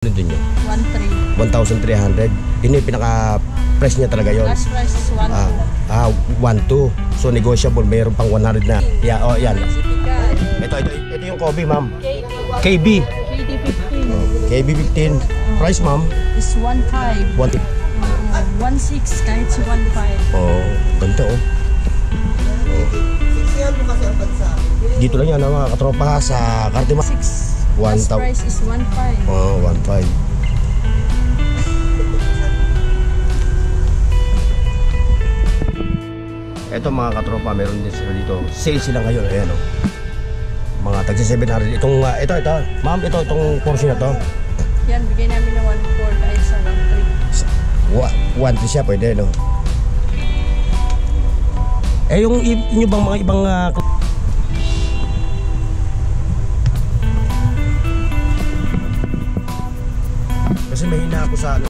Ano din yun? 1.3. 1,300. Yun yung pinaka-price niya talaga yun. Last price is 1. Ah, ah, 1,2. So negotiable, mayroon pang 100 na. Yeah, oh, yan. Ito, ito, ito yung Kobe, ma'am. KB. 15 KB 15. Price, ma'am. is 1.5. 1. 1.6 kahit si 1.5. Oh, ganito, oh. Dito lang yan, ah, mga katropa sa Cartima. 6. One Last price is 1.5. Oh, 1,500. Ito mga katropa, meron din sila dito. Sale sila ngayon, ayan oh. Mga tagsi 700. Itong, ah, ito, ito. Ma'am, ito, itong portion na to. Yan, bigay namin ng 1.4 kahit sa 1.3. Wa- One piece siya, pwede, no? Eh, yung inyo bang mga ibang ah, Kasi mahina ako sa ano.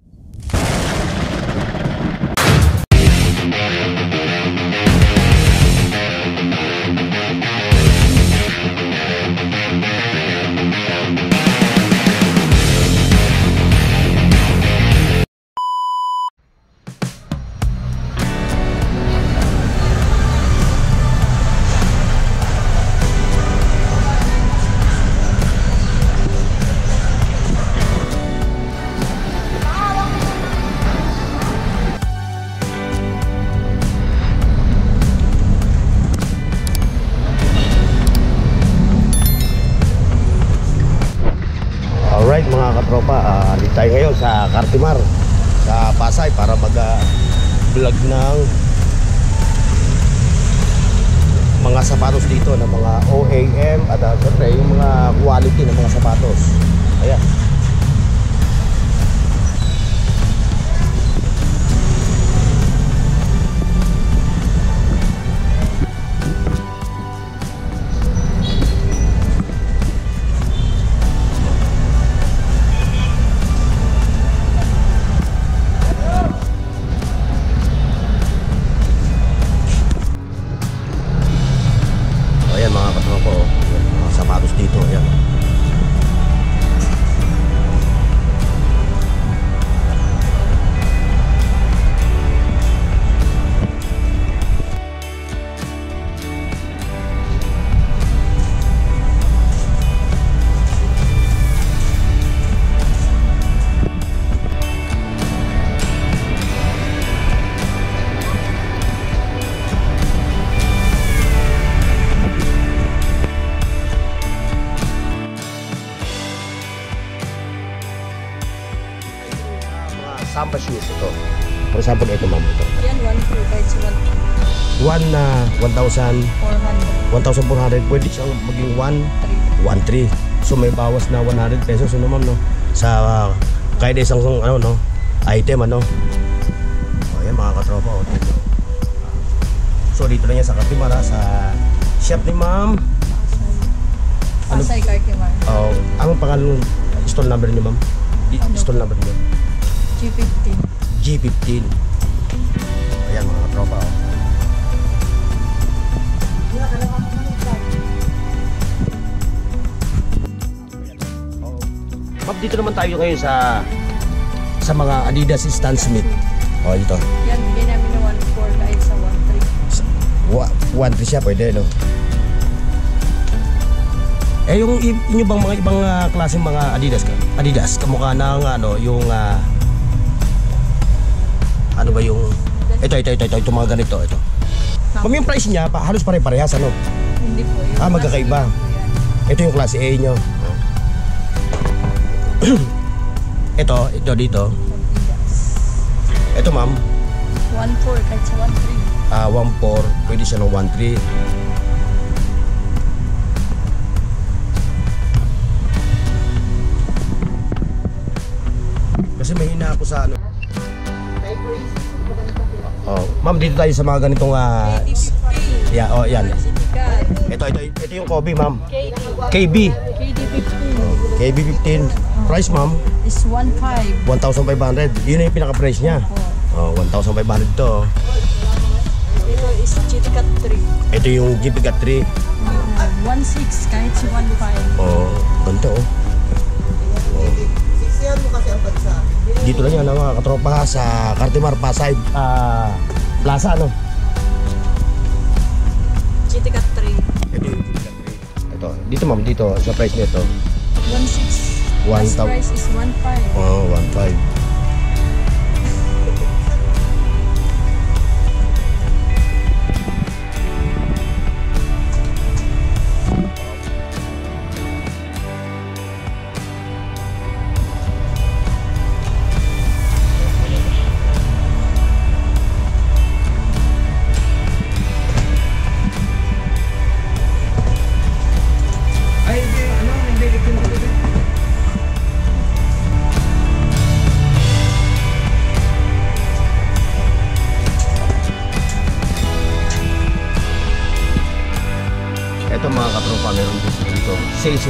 Ngayon sa Pasay para mag-vlog ng mga sapatos dito ng mga OAM at uh, yung mga quality ng mga sapatos. Ayan. For example, ito ma'am ito. Yan, 1.4 kahit si 1.3. One na 1,000, 400. 1,400. Pwede siyang maging 1, 3. 1,3. So may bawas na 100 pesos ano ma'am no? Sa uh, kahit isang ano no? Item ano. O yan mga katropa. Oh, dito. So dito lang yan sa Katimara sa shop ni ma'am. Ano? Pasay Cartimar. Oh, ang pangalan ng stall number niyo ma'am? Ano? Stall number niyo. G15. G15. Ayan mga katropa. Oh. Ma'am, dito naman tayo ngayon sa sa mga Adidas Stan Smith. Oh, dito. Yan, bigay namin ng 1.4 kahit sa 1.3. Wa- One piece siya, pwede, no? Eh, yung inyo bang mga ibang uh, klaseng mga Adidas ka? Adidas, kamukha ng ano, yung ah, ano ba yung ito, ito, ito, ito, ito, mga ganito, ito. Ma'am, yung price niya, pa, halos pare-parehas, ano? Hindi po. Yung Ah, magkakaiba. klase po yan. Ito yung klase A nyo. ito, ito dito. Ito ma'am, 1.4 kahit sa 1.3. ah 1.4, pwede siya ng 1.3. Kasi mahina ako sa ano. Oh, ma'am dito tayo sa mga ganitong KD15. yeah, oh, yan. Ito, ito, ito yung Kobe, ma'am. KB. KD15 KB 15. Price, ma'am, is 1.5. 1,500. Yun yung pinaka-price niya. Oh, 1,500 to. Ito is Chitkat 3. Ito yung GP 3. 1.6 kahit si 1.5. Oh, ganito oh. oh. Dito lang yan ah, mga katropa sa Cartimar Pasay ah, Plaza ano. Chitikat 3. Ito yung Ito, dito ma'am, dito sa price nito. 1.6. One Last thou- price is 1.5. Oh, 1.5.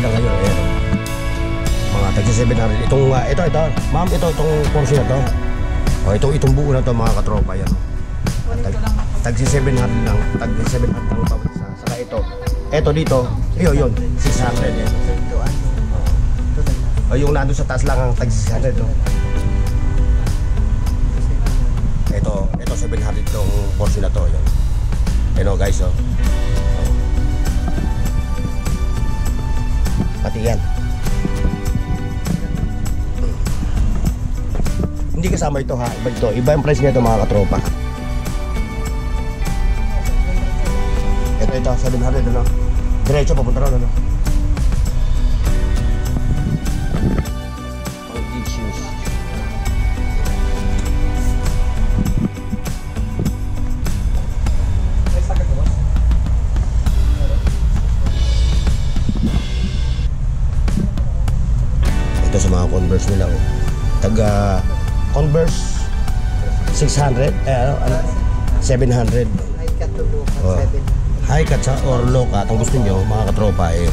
sila ngayon, ayan. oh. Mga tagsi 700. Itong, ah, ito, ito. Ma'am, ito, itong Porsche na to. O, ito, itong buo na to mga katropa, yan. Tag, tagsi 700 lang. Tagsi 700 lang bawat isa. Saka ito. Ito dito. Iyo, yun. 600 yan. O, yung nandun sa taas lang ang tagsi 600, no? Ito, ito 700 tong Porsche na to, yan. Ano guys, oh. Pati yan. Hindi kasama ito ha. Iba ito. Iba yung price nito mga katropa. Ito, ito. 700 ano. Diretso papunta ron ano. Sa mga Converse nila oh. Taga Converse 600 eh ano, ano 700 Ay, katulukan, Oh. 7. high cut sa or low cut ang gusto nyo mga katropa eh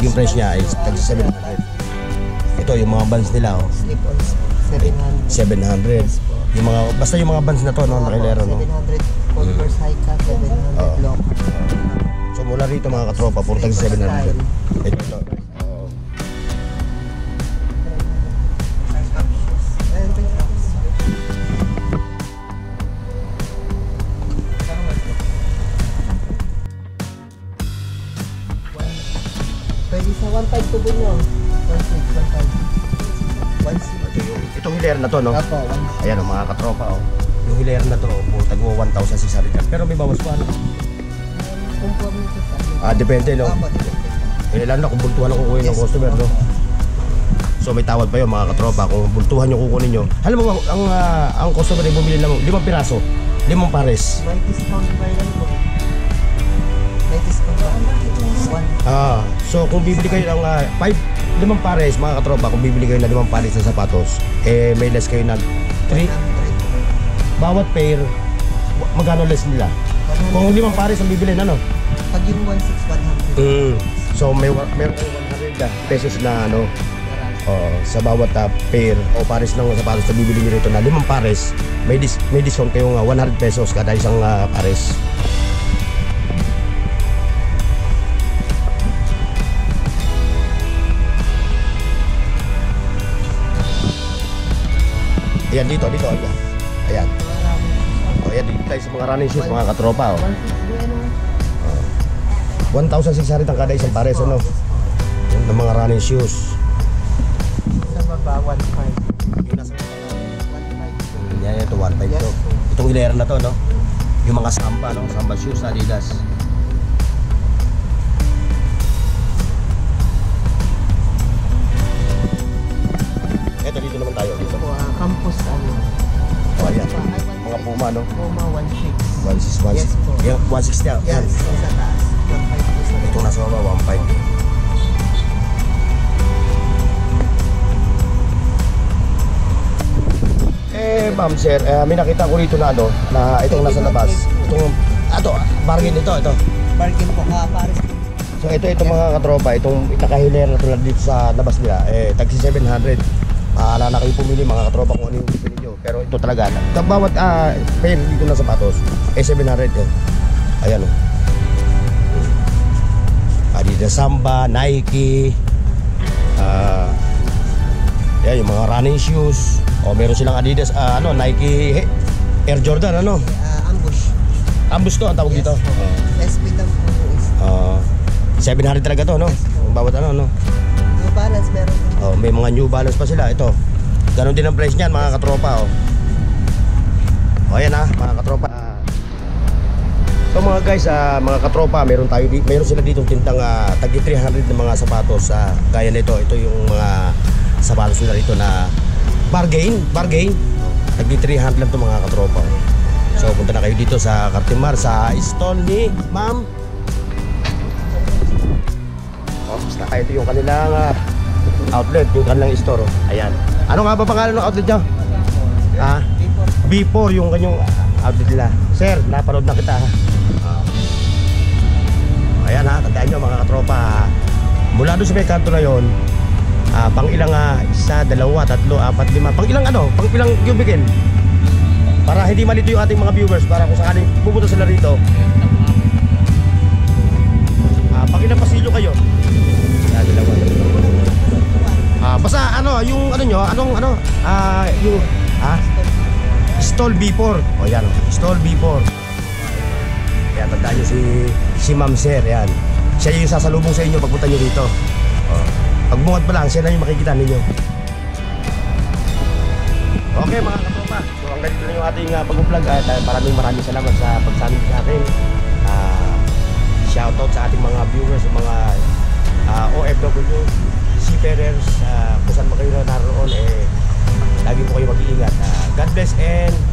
yung price niya ay tag 700 ito yung mga bands nila oh Slip on 700. 700 yung mga basta yung mga bands na to no nakilero no 700 Converse high cut, 700 Oo. long. so mula rito mga katropa puro tag 700 ito ito Sa 1.5 tubo nyo. 1.6, 1.5. 1.6. ito yung itong hilera na to no Apo, 1.6. ayan oh mga katropa oh yung hilera na to oh, puro tag 1,600 yan. pero may bawas pa ano Conforme ito sa ah depende no Apo, depende. Eh, lalo na kung bultuhan ang kukunin ng customer, no? So may tawad pa yun mga katropa kung bultuhan yung kukunin nyo. Alam mo, ang, ang, ah, ang customer ay bumili ng limang piraso, limang pares. May discount ba yan po? May discount? One. Ah, so kung bibili kayo ng ah, five, limang pares, mga katropa, kung bibili kayo ng limang pares na sapatos, eh may less kayo ng 3. 100. Bawat pair, magkano less nila? Kung limang pares ang bibili na, no? Pag yung 1.6, 100. Mm. So may meron kayo 100 pesos na ano, Oh, sa bawat uh, pair o pares ng sapatos na bibili niyo rito na limang pares, may dis may discount kayo nga 100 pesos kada isang ah, pares. Ayan dito, dito, ayan. Ayan. Oh, ayan dito tayo sa mga running shoes, mga katropa. Oh. 1,600 ang kada isang pares, ano? Yan ang mga running shoes. Sa baba, 1.5. Yung nasa 1.5. Yan, ito, 1.5 to. Itong hilera na to, no? Yung mga samba, no? Samba shoes, Adidas. Eh, ma'am sir, eh, may nakita ko rito na ano, na itong nasa labas. Itong, ato, bargain ito, ito. Bargain po ka, pares po. So ito, itong mga katropa, itong nakahilera na tulad dito sa labas nila, eh, tagsi 700. Paala na kayo pumili mga katropa kung ano yung gusto ninyo. Pero ito talaga, sa bawat ah, pair dito na sapatos, eh 700 eh. Ayan o. Adidas Samba, Nike, ah, Yan, yung mga running shoes. O meron silang Adidas, ah, ano, Nike Air Jordan, ano? Ah, ambush. Ambus to ang tawag dito. SB lang po is. Ah, 700 talaga to, no? Ang Bawat ano, no? New Balance meron din. Oh, may mga New Balance pa sila. Ito. Ganon din ang price niyan, mga katropa, oh. O, ayan ah, mga katropa. So mga guys, ah, mga katropa, meron tayo meron sila ditong tintang ah, tagi 300 na mga sapatos sa gaya nito. Ito yung mga sapatos nila rito na bargain, bargain. Tagi 300 lang to mga katropa. So punta na kayo dito sa Cartimar sa stall ni Ma'am. Oh, basta kayo ito yung kanilang ah, outlet, yung kanilang store. oh. Ayan. Ano nga ba pangalan ng outlet niyo? Ah? B4 yung kanyang outlet nila. Sir, napanood na kita ha. Ah. Ayan ha, tandaan nyo mga katropa ha. Mula doon sa may kanto na yun, ah, pang ilang ah, isa, dalawa, tatlo, apat, lima, pang ilang ano, pang ilang cubicle. Para hindi malito yung ating mga viewers, para kung sakaling pupunta sila rito. Ah, pang ilang pasilyo kayo? Ah, dalawa. Ah, basta ano, yung ano nyo, anong ano, ah, yung, ah, Stall B4. O yan, Stall B4. Kaya tandaan nyo si, si Ma'am Sir, yan. Siya yung sasalubong sa inyo pagpunta nyo dito. O, pagbungat pa lang, siya yung makikita ninyo. Okay mga katropa, so ang ganito na yung ating uh, pag-vlog at uh, maraming maraming salamat sa pagsabi sa akin. Ah, shoutout sa ating mga viewers, mga ah, OFW, seafarers, uh, kung saan man kayo naroon, eh, lagi po kayo mag-iingat. Ah, God bless and.